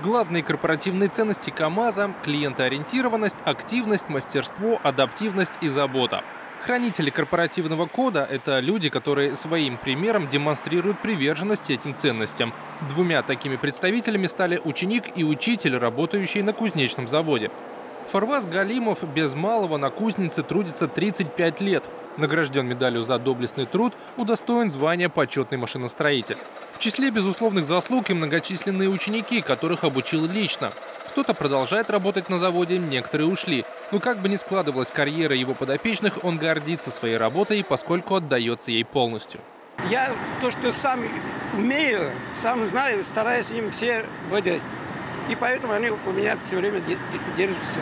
Главные корпоративные ценности КАМАЗа – клиентоориентированность, активность, мастерство, адаптивность и забота. Хранители корпоративного кода – это люди, которые своим примером демонстрируют приверженность этим ценностям. Двумя такими представителями стали ученик и учитель, работающие на кузнечном заводе. Фарваз Галимов без малого на кузнице трудится 35 лет. Награжден медалью за доблестный труд, удостоен звания почетный машиностроитель. В числе безусловных заслуг и многочисленные ученики, которых обучил лично. Кто-то продолжает работать на заводе, некоторые ушли. Но как бы ни складывалась карьера его подопечных, он гордится своей работой, поскольку отдается ей полностью. Я то, что сам умею, сам знаю, стараюсь им все выдать. И поэтому они у меня все время держатся.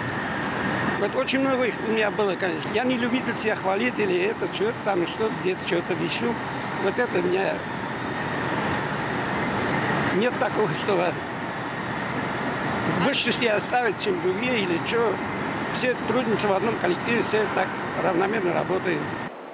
Вот очень много их у меня было, конечно. Я не любитель себя хвалить или это, что-то там, что где-то что-то вещу. Вот это у меня нет такого, что выше себя оставить, чем другие или что. Все трудимся в одном коллективе, все так равномерно работаем.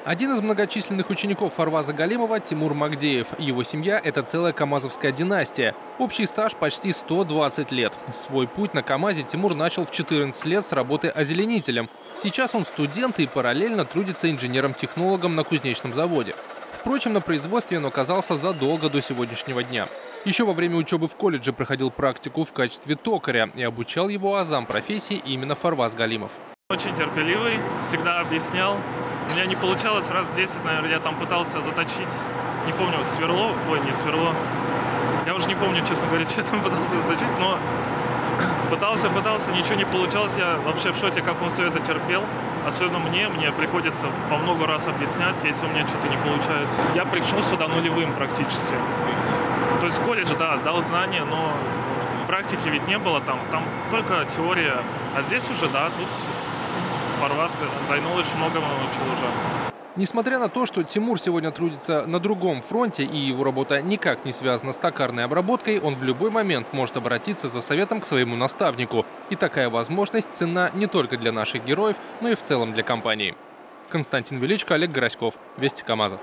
Один из многочисленных учеников Фарваза Галимова – Тимур Магдеев. Его семья – это целая камазовская династия. Общий стаж почти 120 лет. Свой путь на КАМАЗе Тимур начал в 14 лет с работы озеленителем. Сейчас он студент и параллельно трудится инженером-технологом на кузнечном заводе. Впрочем, на производстве он оказался задолго до сегодняшнего дня. Еще во время учебы в колледже проходил практику в качестве токаря и обучал его азам профессии именно Фарваз Галимов. Очень терпеливый, всегда объяснял, у меня не получалось раз 10, наверное, я там пытался заточить, не помню, сверло, ой, не сверло. Я уже не помню, честно говоря, что я там пытался заточить, но пытался, пытался, ничего не получалось. Я вообще в шоке, как он все это терпел. Особенно мне, мне приходится по много раз объяснять, если у меня что-то не получается. Я пришел сюда нулевым практически. То есть колледж, да, дал знания, но практики ведь не было там. Там только теория. А здесь уже, да, тут Фарваз Зайнулович многому научил уже. Несмотря на то, что Тимур сегодня трудится на другом фронте и его работа никак не связана с токарной обработкой, он в любой момент может обратиться за советом к своему наставнику. И такая возможность ценна не только для наших героев, но и в целом для компании. Константин Величко, Олег Гроськов. Вести КамАЗа.